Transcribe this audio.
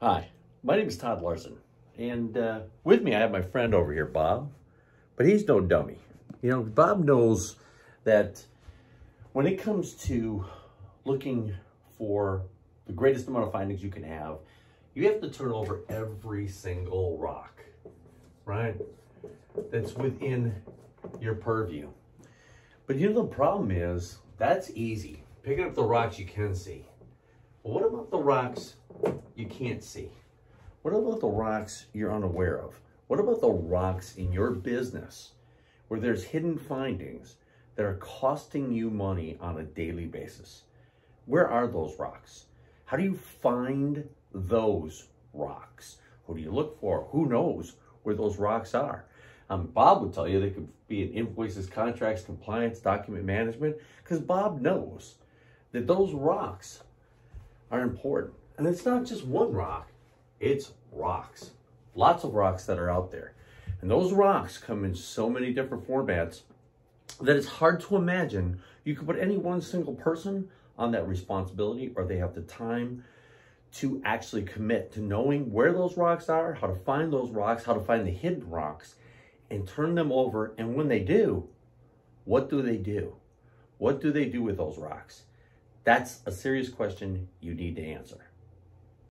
Hi, my name is Todd Larsen, and uh, with me I have my friend over here, Bob, but he's no dummy. You know, Bob knows that when it comes to looking for the greatest amount of findings you can have, you have to turn over every single rock, right? That's within your purview. But you know, the problem is that's easy. Picking up the rocks you can see. But what about the rocks you can't see? What about the rocks you're unaware of? What about the rocks in your business where there's hidden findings that are costing you money on a daily basis? Where are those rocks? How do you find those rocks? Who do you look for? Who knows where those rocks are? Um, Bob would tell you they could be in invoices, contracts, compliance, document management, because Bob knows that those rocks are important. And it's not just one rock, it's rocks. Lots of rocks that are out there. And those rocks come in so many different formats that it's hard to imagine you could put any one single person on that responsibility or they have the time to actually commit to knowing where those rocks are, how to find those rocks, how to find the hidden rocks, and turn them over. And when they do, what do they do? What do they do with those rocks? That's a serious question you need to answer.